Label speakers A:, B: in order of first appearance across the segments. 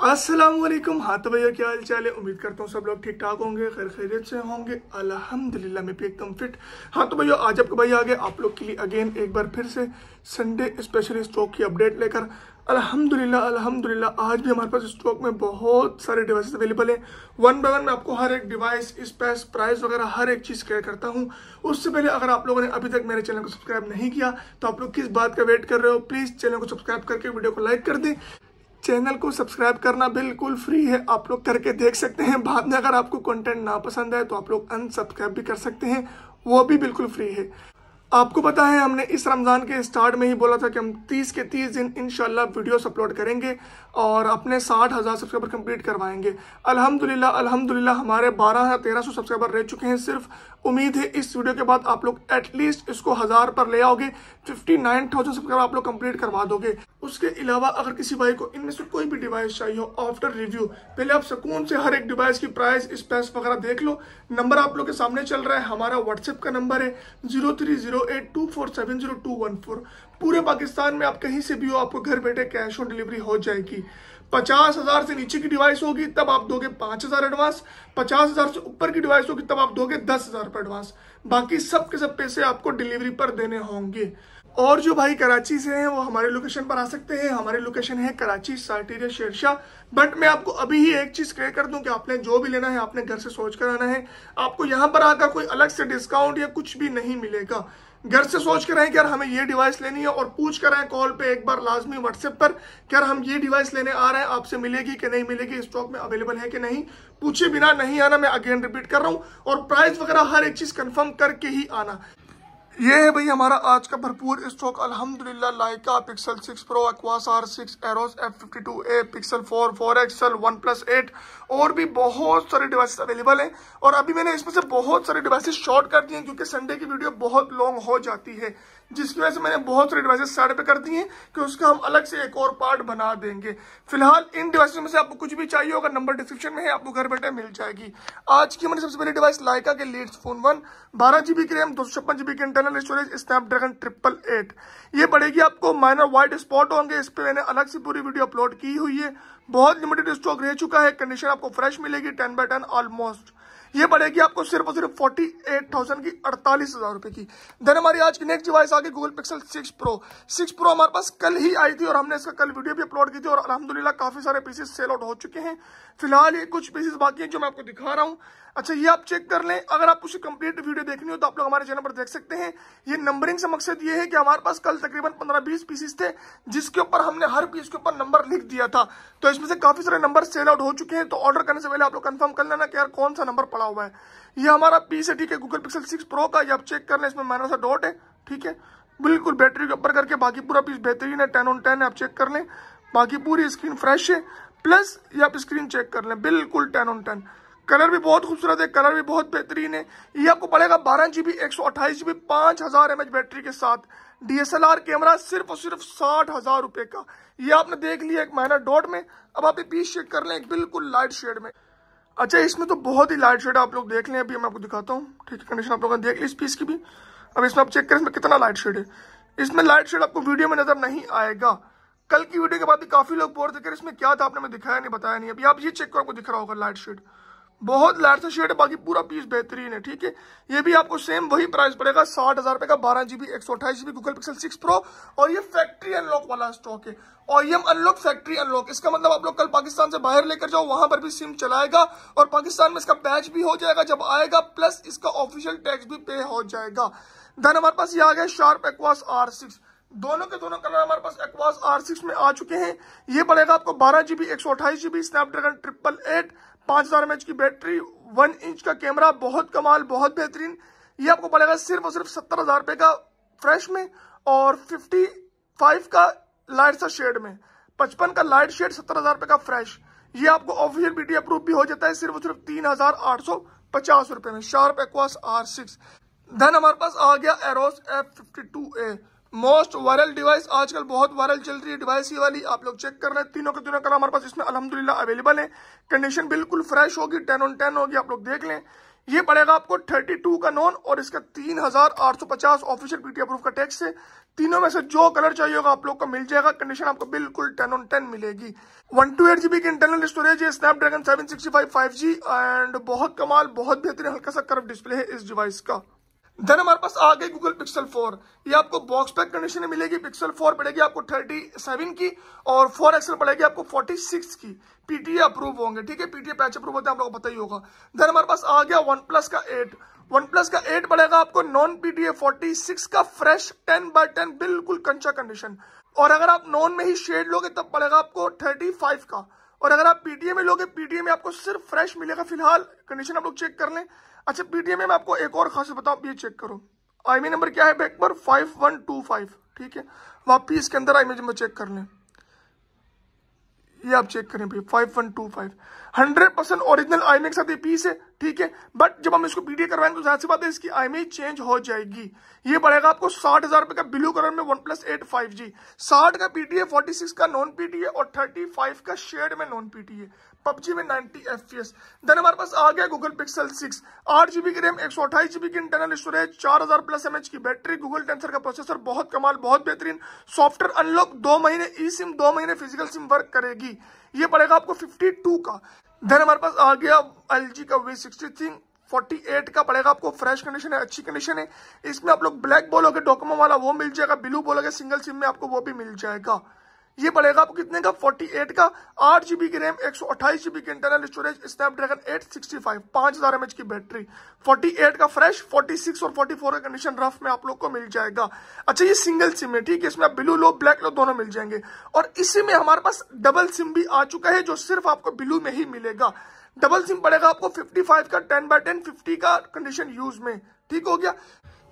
A: असलम हाँ तो भैया, क्या हाल चाल है? उम्मीद करता हूँ सब लोग ठीक ठाक होंगे, खैर खैरियत से होंगे। अल्हम्दुलिल्लाह, मैं भी एकदम फिट हाँ तो भैया, आज आपको भैया आ गए आप लोग के लिए अगेन एक बार फिर से संडे स्पेशल स्टॉक की अपडेट लेकर। अल्हम्दुलिल्लाह अल्हम्दुलिल्लाह, आज भी हमारे पास स्टॉक में बहुत सारे डिवाइसेस अवेलेबल हैं। वन बाय वन मैं आपको हर एक डिवाइस स्पेस प्राइस वगैरह, हर एक चीज़ क्लियर करता हूँ। उससे पहले अगर आप लोगों ने अभी तक मेरे चैनल को सब्सक्राइब नहीं किया तो आप लोग किस बात का वेट कर रहे हो प्लीज़ चैनल को सब्सक्राइब करके वीडियो को लाइक कर दें। चैनल को सब्सक्राइब करना बिल्कुल फ्री है। आप लोग करके देख सकते हैं। बाद में अगर आपको कंटेंट ना पसंद आए तो आप लोग अनसब्सक्राइब भी कर सकते हैं। वो भी बिल्कुल फ्री है। आपको पता है, हमने इस रमज़ान के स्टार्ट में ही बोला था कि हम 30 के 30 दिन इनशाला वीडियोस अपलोड करेंगे और अपने साठ हज़ार सब्सक्राइबर कंप्लीट करवाएँगे। अल्हम्दुलिल्लाह अल्हम्दुलिल्लाह, हमारे बारह हज़ार तेरह सौ सब्सक्राइबर रह चुके हैं। सिर्फ़ उम्मीद है, इस वीडियो के बाद आप लोग एटलीस्ट इसको हज़ार पर ले आओगे फिफ्टी नाइन थाउज़ेंड सब्सक्राइबर आप लोग कंप्लीट करवा दोगे। उसके अलावा अगर किसी भाई को इनमें से कोई भी डिवाइस चाहिए हो आफ्टर रिव्यू पहले आप सुकून से हर एक डिवाइस की प्राइस स्पेस वगैरह देख लो। नंबर आप लोग के सामने चल रहा है, हमारा व्हाट्सएप का नंबर है zero three zero eight two four seven zero two one four पूरे पाकिस्तान में आप कहीं से भी हो, आपको घर बैठे कैश ऑन डिलीवरी हो जाएगी। पचास हज़ार से नीचे की डिवाइस होगी, तब आप दोगे पाँच हज़ार एडवांस पचास हज़ार से ऊपर की डिवाइस होगी, तब आप दोगे दस हज़ार रुपए एडवांस बाकी सब के सब पैसे आपको डिलीवरी पर देने होंगे। और जो भाई कराची से हैं, वो हमारे लोकेशन पर आ सकते हैं। हमारी लोकेशन है कराची सार्टीरिया शेरशाह। बट मैं आपको अभी ही एक चीज़ क्लियर कर दूँ कि आपने जो भी लेना है, आपने घर से सोच कर आना है। आपको यहाँ पर आकर कोई अलग से डिस्काउंट या कुछ भी नहीं मिलेगा। घर से सोच कर आए कि यार हमें ये डिवाइस लेनी है और पूछ कर आए कॉल पे एक बार लाजमी व्हाट्सएप पर कि यार हम ये डिवाइस लेने आ रहे हैं, आपसे मिलेगी कि नहीं मिलेगी स्टॉक में अवेलेबल है कि नहीं? पूछे बिना नहीं आना, मैं अगेन रिपीट कर रहा हूँ और प्राइस वगैरह हर एक चीज़ कन्फर्म करके ही आना। ये है भाई हमारा आज का भरपूर स्टॉक अल्हम्दुलिल्लाह Leica Pixel 6 Pro Aquos R six Arrows F fifty two A Pixel 4 four XL OnePlus eight और भी बहुत सारे डिवाइसेस अवेलेबल हैं। और अभी मैंने इसमें से बहुत सारे डिवाइसेस शॉर्ट कर दिए क्योंकि संडे की वीडियो बहुत लॉन्ग हो जाती है। जिसकी वजह से मैंने बहुत सारे डिवाइसेस साइड पे कर दिए हैं कि उसका हम अलग से एक और पार्ट बना देंगे। फ़िलहाल इन डिवाइसेस में से आपको कुछ भी चाहिए होगा नंबर डिस्क्रिप्शन में है, आपको घर बैठे मिल जाएगी। आज की हमारी सबसे पहले डिवाइस लाइका के लीड्स फ़ोन वन बारह जीबी की रैम दो सौ छप्पन जीबी की internal storage Snapdragon triple eight ये पड़ेगी आपको माइनर व्हाइट स्पॉट होंगे, इस पर मैंने अलग से पूरी वीडियो अपलोड की हुई है। बहुत लिमिटेड स्टॉक रह चुका है। कंडीशन आपको फ्रेश मिलेगी टेन बाय टेन ऑलमोस्ट ये पड़ेगी आपको सिर्फ़ और सिर्फ़ फोर्टी एट थाउज़ेंड की अड़तालीस हज़ार रुपए की। देन हमारी आज की नेक्स्ट डिवाइस आ गई Google Pixel six Pro six Pro हमारे पास कल ही आई थी और हमने इसका कल वीडियो भी अपलोड की थी और अलहमदुल्ला काफ़ी सारे पीसेस सेल आउट हो चुके हैं। फ़िलहाल ये कुछ पीसेस बाकी हैं जो मैं आपको दिखा रहा हूँ। अच्छा ये आप चेक कर लें। अगर आप उसे कंप्लीट वीडियो देखनी हो तो आप लोग हमारे चैनल पर देख सकते हैं। ये नंबरिंग से मकसद ये है कि हमारे पास कल तकरीबन पंद्रह बीस पीसेस थे, जिसके ऊपर हमने हर पीस के ऊपर नंबर लिख दिया था। तो इसमें से काफ़ी सारे नंबर सेल आउट हो चुके हैं। तो ऑर्डर करने से पहले आप लोग कंफर्म कर लेना कि यार कौन सा नंबर पड़ा हुआ है। ये हमारा पीस है ठीक है गूगल पिक्सल सिक्स प्रो का ये आप चेक कर लें, इसमें माइनर सा डॉट है, ठीक है? बिल्कुल बैटरी के ऊपर करके बाकी पूरा पीस बेहतरीन है टेन ऑन टेन है, आप चेक कर लें। बाकी पूरी स्क्रीन फ्रेश है प्लस ये आप स्क्रीन चेक कर लें, बिल्कुल टेन ऑन टेन कलर भी बहुत खूबसूरत है कलर भी बहुत बेहतरीन है। ये आपको पड़ेगा बारह जीबी एक सौ अट्ठाईस जीबी पाँच हज़ार एमएच बैटरी के साथ। डीएसएलआर कैमरा सिर्फ़ और सिर्फ़ साठ हज़ार रुपए का। ये आपने देख लिया एक माइनर डॉट में, अब आप ये पीस शेड कर लें बिल्कुल लाइट शेड में। अच्छा इसमें तो बहुत ही लाइट शेड है, आप लोग देख लें, अभी मैं आपको दिखाता हूँ। ठीक है कंडीशन आप लोगों ने देख ली इस पीस की भी। अब इसमें आप चेक करें, इसमें कितना लाइट शेड है। इसमें लाइट शेड आपको वीडियो में नज़र नहीं आएगा। कल की वीडियो के बाद भी काफ़ी लोग बोल थे इसमें क्या था, आपने मैं दिखाया नहीं, बताया नहीं। अभी आप ये चेक करो, आपको दिख रहा होगा लाइट शेड बहुत लाइट सा शेड है, बाकी पूरा पीस बेहतरीन है, ठीक है? ये भी आपको सेम वही प्राइस पड़ेगा, साठ हज़ार रुपए का, बारह जीबी एक सौ अट्ठाईस GB Google Pixel six Pro और ये फैक्ट्री अनलॉक वाला स्टॉक है। और ये अनलॉक फैक्ट्री अनलॉक इसका मतलब आप लोग कल पाकिस्तान से बाहर लेकर जाओ, वहाँ पर भी सिम चलाएगा और पाकिस्तान में इसका बैच भी हो जाएगा, जब आएगा प्लस इसका ऑफिशियल टैक्स भी पे हो जाएगा। देन हमारे पास ये आ गया शार्प एक्वास आर सिक्स दोनों के दोनों कलर हमारे पास एक्वास आर सिक्स में आ चुके हैं। ये पड़ेगा आपको बारह जीबी एक सौ अट्ठाईस जीबी स्नैपड्रैगन ट्रिपल एट पाँच हज़ार एमएच की बैटरी वन इंच का कैमरा बहुत कमाल, बहुत बेहतरीन। ये आपको पड़ेगा सिर्फ़ और सिर्फ़ सत्तर हज़ार रुपए का फ्रेश में और फिफ्टी फाइव का लाइट सा शेड में। पचपन का लाइट शेड सत्तर हज़ार रुपए का फ्रेश ये आपको ऑफिशियल बीटी अप्रूव भी हो जाता है सिर्फ़ और सिर्फ़ तीन हज़ार आठ सौ पचास रुपए में। Sharp Aquos R six then हमारे पास आ गया Arrows F fifty two A most viral device आजकल बहुत वायरल चल रही है। डिवाइस ये वाली आप लोग चेक कर रहे हैं। तीनों के तीनों कलर हमारे पास इसमें अलहमदुल्ला अवेलेबल है। कंडीशन बिल्कुल फ्रेश होगी। टेन ऑन टेन होगी। आप लोग देख लें। ये पड़ेगा आपको 32 का नॉन और इसका 3850 ऑफिशियल पीटी अप्रूव का टैक्स है। तीनों में से जो कलर चाहिए होगा आप लोग को मिल जाएगा। कंडीशन आपको बिल्कुल टेन ऑन टेन मिलेगी। वन टू एट जीबी की इंटरनल स्टोरेज है। Snapdragon seven sixty five five G and बहुत कमाल, बहुत बेहतरीन हल्का सा कर्व डिस्प्ले है इस डिवाइस का। देन हमारे पास आ गई गूगल पिक्सल 4 ये आपको बॉक्स पैक कंडीशन में मिलेगी पिक्सल 4 पड़ेगी आपको 37 की और 4 एक्सएल पड़ेगी आपको 46 की. पीटीए अप्रूव होंगे, ठीक है? पीटीए पैच अप्रूव होते हैं, आप लोगों को पता ही होगा. देन हमारे पास आ गया वन प्लस का एट वन प्लस का एट पड़ेगा आपको नॉन पीटीए 46 का फ्रेश 10 बाय 10 बिल्कुल कंचा कंडीशन और अगर आप नॉन में ही शेड लोगे, तब पड़ेगा आपको 35 का. और अगर आप पीटीए में लोगे पीटीए में आपको सिर्फ़ फ्रेश मिलेगा, फ़िलहाल कंडीशन आप लोग चेक कर लें। अच्छा पीटीएम में मैं आपको एक और खास बताऊँ ये चेक करो। आई नंबर क्या है? बैक पर फाइव वन टू फाइव ठीक है? वापिस इसके अंदर आई में चेक कर लें। ये आप चेक करें भाई five one two five hundred percent original आई के साथ ये पीस है, ठीक है? बट जब हम इसको पीडीए करवाएँगे तो ज़ाहिर सी बात है, इसकी आई चेंज हो जाएगी। ये पड़ेगा आपको साठ हज़ार रुपए का ब्लू कलर में one plus eight five G साठ का पीटीए फोर्टी सिक्स का नॉन पीटीए और थर्टी फाइव का शेड में नॉन पीटीए पबजी में 90 एफपीएस देन हमारे पास आ गया गूगल पिक्सल 6 आठ जीबी की रैम एक सौ अट्ठाईस जीबी की इंटरनल स्टोरेज 4000 प्लस एमएच की बैटरी गूगल टेंसर का प्रोसेसर बहुत कमाल, बहुत बेहतरीन। सॉफ्टवेयर अनलॉक दो महीने ई सिम दो महीने फ़िज़िकल सिम वर्क करेगी। ये पड़ेगा आपको 52 का। देन हमारे पास आ गया एल का वी सिक्सटी 48 का पड़ेगा आपको फ्रेश कंडीशन है, अच्छी कंडीशन है। इसमें आप लोग ब्लैक बोलोगे डॉक्यूमेंट वाला वो मिल जाएगा ब्लू बोलोगे सिंगल सिम में आपको वो भी मिल जाएगा। ये पड़ेगा आपको कितने का? 48 का। आठ जीबी की रैम एक सौ अट्ठाईस जीबी की इंटरनल स्टोरेज स्नैपड्रैगन 865 पाँच हज़ार एमएच की बैटरी 48 का फ्रेश 46 और 44 का कंडीशन रफ में आप लोग को मिल जाएगा। अच्छा ये सिंगल सिम है, ठीक है? इसमें ब्लू लो ब्लैक लो दोनों मिल जाएँगे। और इसी में हमारे पास डबल सिम भी आ चुका है, जो सिर्फ़ आपको ब्लू में ही मिलेगा। डबल सिम पड़ेगा आपको 55 का 10 बाय 10 50 का कंडीशन यूज़ में। ठीक हो गया?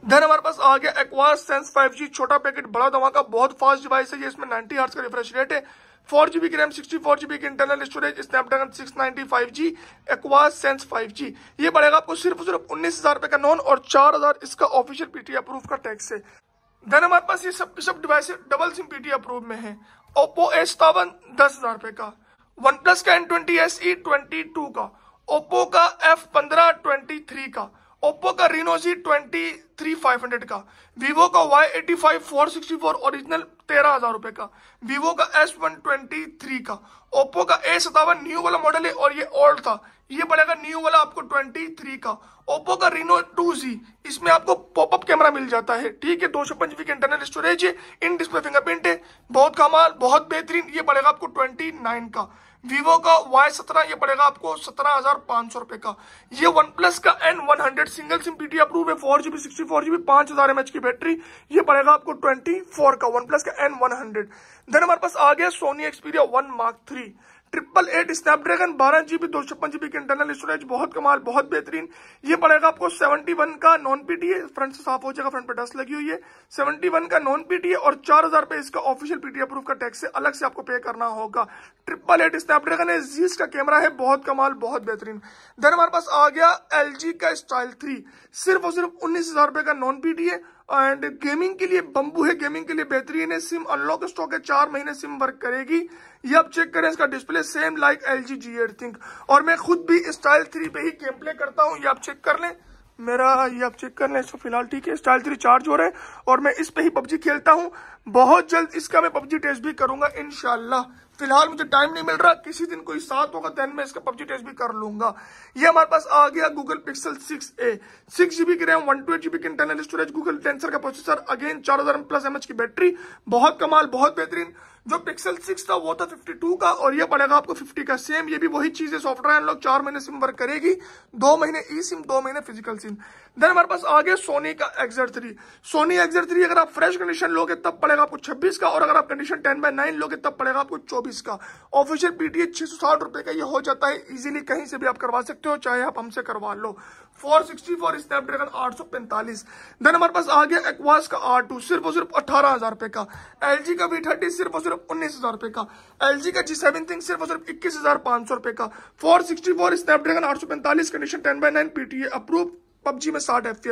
A: देन हमारे पास आ गया एक्वास सेंस 5G छोटा पैकेट बड़ा धमाका, बहुत फास्ट डिवाइस है ये, इसमें 90 हर्ट्ज का रिफ्रेश रेट है। फोर जीबी की रैम सिक्सटी फोर जीबी की internal storage Snapdragon six ninety five G Aquos sense five G ये पड़ेगा आपको सिर्फ़ सिर्फ़ उन्नीस हज़ार रुपए का नॉन और चार हज़ार इसका ऑफिशियल पीटी अप्रूव का टैक्स है। देन हमारे पास ये सब सब device double SIM PT approve में है। ओप्पो एस सतावन दस हज़ार रुपए का। वन प्लस का N twenty S E twenty two का। ओप्पो का एफ़ पंद्रह ट्वेंटी थ्री का। ओप्पो का Reno Z twenty three five hundred का वीवो का Y eighty five four sixty four original तेरह हज़ार रुपए का वीवो का एस वन ट्वेंटी थ्री का ओप्पो का ए सतावन न्यू वाला मॉडल है और ये ओल्ड था। ये पड़ेगा न्यू वाला आपको ट्वेंटी थ्री का। ओप्पो का रिनो टू जी इसमें आपको पॉपअप कैमरा मिल जाता है। ठीक है, दो सौ पंचवी की इंटरनल स्टोरेज है इन डिस्प्ले फिंगरप्रिंट है, बहुत कमाल, बहुत बेहतरीन, ये पड़ेगा आपको ट्वेंटी नाइन का। वीवो का वाई सत्रह, ये पड़ेगा आपको सत्रह हज़ार पाँच सौ रुपए का। ये वन प्लस का N one hundred single SIM PT approve है four GB sixty four GB पाँच हज़ार एमएच की बैटरी ये पड़ेगा आपको ट्वेंटी फोर का वन प्लस का एन वन हंड्रेड देन हमारे पास आ गया Sony Xperia one Mark three triple eight Snapdragon, बारह जीबी, दो छप्पन जीबी की इंटरनल स्टोरेज बहुत कमाल, बहुत बेहतरीन। ये पड़ेगा आपको सेवेंटी वन का नॉन पीटीए फ्रंट से साफ़ हो जाएगा फ्रंट पे डस्ट लगी हुई है। सेवेंटी वन का नॉन पीटीए और चार हज़ार रुपए इसका ऑफिशियल पीटीए प्रूफ का टैक्स से अलग से आपको पे करना होगा। ट्रिपल एट स्नैपड्रैगन है जीस का कैमरा है, बहुत कमाल, बहुत बेहतरीन। देन हमारे पास आ गया LG का स्टाइल थ्री सिर्फ़ और सिर्फ़ उन्नीस हज़ार रुपए का नॉन पीटीए एंड गेमिंग के लिए बम्बू है गेमिंग के लिए बेहतरीन है सिम अनलॉक स्टॉक है, चार महीने सिम वर्क करेगी। ये आप चेक करें, इसका display same like L G G eight ThinQ और मैं खुद भी स्टाइल थ्री पे ही गेम प्ले करता हूँ, ये आप चेक कर लें। मेरा ये आप चेक कर लें, इसको फ़िलहाल ठीक है स्टाइल थ्री चार्ज हो रहा है। और मैं इस पे ही पबजी खेलता हूँ। बहुत जल्द इसका मैं पबजी टेस्ट भी करूँगा इनशाला फ़िलहाल मुझे टाइम नहीं मिल रहा। किसी दिन कोई साथ होगा देन मैं इसका पबजी टेस्ट भी कर लूँगा। ये हमारे पास आ गया Google Pixel six A six GB की RAM one two eight GB की इंटरनल स्टोरेज गूगल टेंसर का प्रोसेसर अगेन चार हज़ार प्लस एमएच की बैटरी बहुत कमाल, बहुत बेहतरीन। जो पिक्सल सिक्स था, वो था फिफ्टी टू का और ये पड़ेगा आपको फिफ्टी का। सेम ये भी वही चीज़ है सॉफ्टवेयर लोग चार महीने सिम वर्क करेगी, दो महीने ई सिम दो महीने फ़िज़िकल सिम देन हमारे पास आ गया सोनी का एक्सर थ्री सोनी एक्सर थ्री अगर आप फ्रेश कंडीशन लोगे, तब पड़ेगा आपको छब्बीस का और अगर आप कंडीशन टेन बाय नाइन लोगे, तब पड़ेगा आपको चौबीस का। ऑफिशियल पीटीए छह सौ साठ रुपए का ये हो जाता है इजिली कहीं से भी आप करवा सकते हो, चाहे आप हमसे करवा लो। फोर सिक्सटी फोर, स्नैपड्रैगन आठ सौ पैंतालीस। देन हमारे पास आ गया एक्वास का आर टू सिर्फ़ और सिर्फ़ अठारह हज़ार रुपए का। एलजी का वी थर्टी सिर्फ़ और सिर्फ़ उन्नीस हज़ार रुपए का। एलजी का जी सेवन थिंग सिर्फ़ और सिर्फ़ इक्कीस हज़ार पाँच सौ रुपए का। फोर सिक्सटी फोर, स्नैपड्रैगन आठ सौ पैंतालीस condition ten by nine PTA approve PUBG में साठ एफ़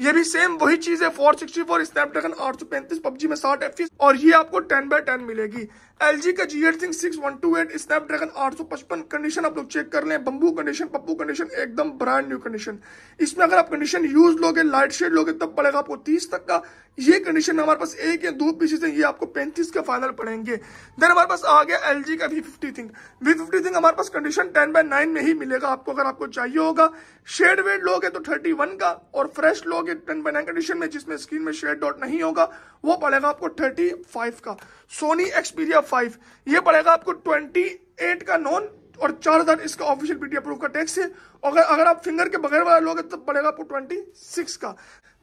A: ये भी सेम वही चीज़ है फोर सिक्सटी फोर स्नैपड्रैगन आठ सौ पैंतीस, पबजी में साठ एफ़ और ये आपको टेन बाय टेन मिलेगी। एल जी का G eight Singh six one two eight Snapdragon आठ सौ पचपन कंडीशन आप लोग चेक कर लें। बम्बू कंडीशन पप्पू कंडीशन एकदम ब्रांड न्यू कंडीशन इसमें अगर आप कंडीशन यूज़ लोगे लाइट शेड लोगे, तब पड़ेगा आपको तीस तक का। ये कंडीशन हमारे पास एक या दो पीसेस है, ये आपको पैंतीस का फाइनल पड़ेंगे। देन हमारे पास आ गया एल का V fifty ThinQ V fifty ThinQ हमारे पास कंडीशन टेन बाय नाइन में ही मिलेगा आपको, अगर आपको चाहिए होगा। शेड वेड लोगे तो थर्टी वन का और फ्रेश लोग कंडीशन में, जिसमें स्क्रीन में शेड डॉट नहीं होगा, वो पड़ेगा आपको थर्टी फाइव का। सोनी एक्सपीरिया फाइव ये पड़ेगा आपको ट्वेंटी एट का नॉन और चार हज़ार इसका ऑफिशियल पीटी अप्रूव का टैक्स है। अगर अगर आप फिंगर के बगैर वाला लोगे तो पड़ेगा आपको ट्वेंटी सिक्स का।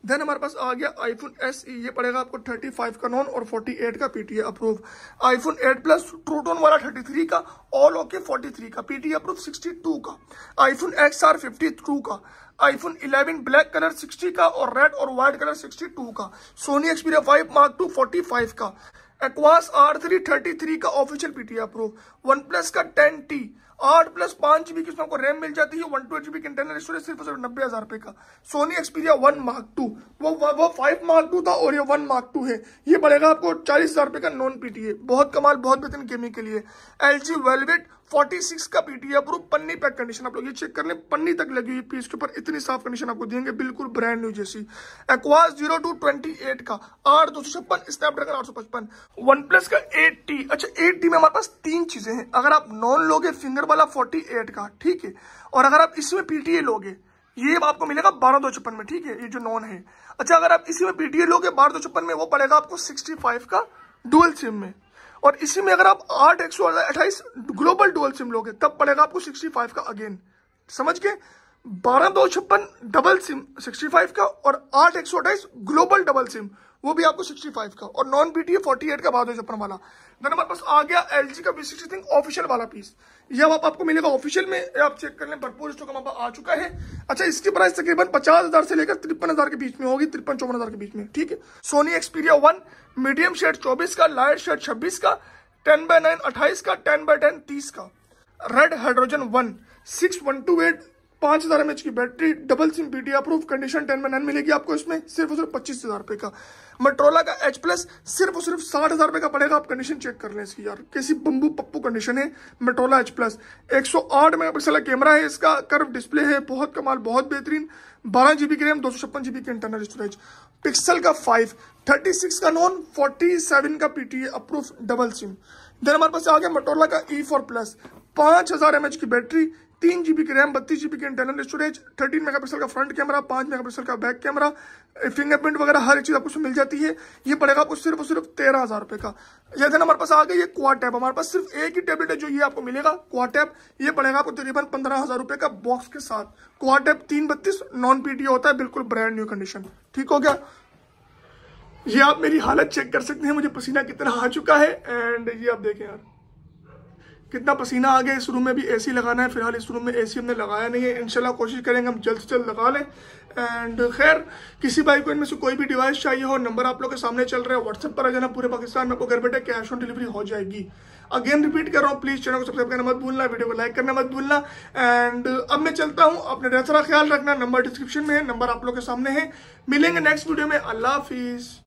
A: देन हमारे पास आ गया आईफोन एस ये पड़ेगा आपको 35 का नॉन और 48 का PTA approve iPhone 8 plus True Tone वाला 33 का ऑल ओके 43 का पीटीए अप्रूव 62 का. आईफोन एक्स आर फिफ्टी का. आईफोन 11 ब्लैक कलर 60 का और रेड और व्हाइट कलर 62 का. सोनी एक्सपीरिया 5 मार्क टू 45 का. Aquos R three thirty three का official PTA approve OnePlus का टेन टी आठ प्लस पाँच जीबी की उसमें आपको रैम मिल जाती है, one two GB internal storage सिर्फ़ सिर्फ़ नब्बे हज़ार रुपए का। Sony Xperia one Mark two वो वो फाइव मार्क टू था और ये वन मार्क टू है। ये पड़ेगा आपको चालीस हज़ार रुपए का नॉन पीटीए बहुत कमाल, बहुत बेहतरीन गेमिंग के लिए। एल जी वेलवेट 46 का पीटीए अप्रूव पन्नी पैक कंडीशन आप लोग ये चेक कर लें, पन्नी तक लगी हुई पीस के ऊपर इतनी साफ़ कंडीशन आपको देंगे बिल्कुल ब्रांड न्यू जैसी। Aquos zero two twenty eight का आर दो सौ छप्पन स्नैपड्रैगन आठ सौ पचपन वन प्लस का एट अच्छा एट में हमारे पास तीन चीज़ें हैं। अगर आप नॉन लोगे फिंगर वाला फोर्टी एट का, ठीक है? और अगर आप इसमें पीटीए लोगे, ये आपको मिलेगा बारह दो छप्पन में, ठीक है? ये जो नॉन है। अच्छा अगर आप इसी में पीटीए लोगे, बारह दो छप्पन में, वो पड़ेगा आपको सिक्सटी फाइव का डुअल सिम में। और इसी में अगर आप आठ एक सौ अट्ठाईस ग्लोबल डुअल सिम लोगे, तब पड़ेगा आपको सिक्सटी फाइव का अगेन समझ के बारह दो छप्पन डबल सिम सिक्सटी फाइव का और आठ एक सौ अट्ठाईस ग्लोबल डबल सिम वो भी आपको 65 का और नॉन बीटीए 48 का बाद छप्पन वाला। देन हमारे पास आ गया एलजी का बी सिक्सटी ऑफिशियल वाला पीस ये अब आपको मिलेगा ऑफिशियल में आप चेक कर लें, भरपूर स्टॉक हमारे पास आ चुका है। अच्छा इसकी प्राइस तकरीबन पचास हज़ार से लेकर तिरपन हज़ार के बीच में होगी, तिरपन चौवन हज़ार के बीच में, ठीक है? Sony Xperia one medium shade चौबीस का लाइट शेड छब्बीस का टेन बाय नाइन का टेन बाय टेन का। Red Hydrogen one six one two eight पाँच हज़ार एमएच की battery double SIM PT approve condition ten में नाइन मिलेगी आपको इसमें, सिर्फ़ और सिर्फ़ पच्चीस हज़ार रुपए का। मट्रोला का एच प्लस सिर्फ़ और सिर्फ़ साठ हज़ार रुपए का पड़ेगा, आप कंडीशन चेक कर लें इसकी यार। कैसी बम्बू पप्पू कंडीशन है मेट्रोला एच प्लस एक सौ आठ मेगा कैमरा है इसका कर्व डिस्प्ले है, बहुत कमाल, बहुत बेहतरीन। बारह जीबी की रैम दो सौ छप्पन जीबी की इंटरनल स्टोरेज पिक्सल का फाइव थर्टी सिक्स का नॉन फोर्टी सेवन का PTA approve double SIM then हमारे पास आ गया मटोला का ई फोर प्लस पाँच हज़ार एमएच की बैटरी तीन जीबी की रैम, बत्तीस जीबी की इंटरनल स्टोरेज थर्टीन मेगापिक्सल का फ्रंट कैमरा पाँच मेगापिक्सल का बैक कैमरा फिंगरप्रिंट वगैरह, हर चीज़ आपको मिल जाती है। ये पड़ेगा आपको सिर्फ़ और सिर्फ़ तेरह हज़ार रुपए का। जैसे हमारे पास आ गया ये टैप हमारे पास सिर्फ़ एक ही टेबलेट है जो ये आपको मिलेगा क्वाड टैप ये पड़ेगा आपको तकरीबन पंद्रह हज़ार रुपए का बॉक्स के साथ। क्वाड टैप तीन बत्तीस नॉन पीटी होता है, बिल्कुल ब्रांड न्यू कंडीशन ठीक हो गया? ये आप मेरी हालत चेक कर सकते हैं, मुझे पसीना कितना आ चुका है एंड ये आप देखें यार। कितना पसीना आ गया इस रूम में भी एसी लगाना है, फ़िलहाल इस रूम में एसी हमने लगाया नहीं है। इनशाला कोशिश करेंगे हम जल्द से जल्द लगा लें। एंड खैर, किसी भाई को इनमें से कोई भी डिवाइस चाहिए हो नंबर आप लोग के सामने चल रहा है। व्हाट्सएप पर आ जाना, पूरे पाकिस्तान में आपको घर बैठे कैश ऑन डिलीवरी हो जाएगी। अगेन रिपीट कर रहा हूँ प्लीज़ चैनल को सब्सक्राइब करना मत भूलना वीडियो को लाइक करना मत भूलना। एंड अब मैं चलता हूँ, अपने ढेर सारा ख्याल रखना नंबर डिस्क्रिप्शन में है नंबर आप लोग के सामने है। मिलेंगे नेक्स्ट वीडियो में, अल्लाह हाफिज़।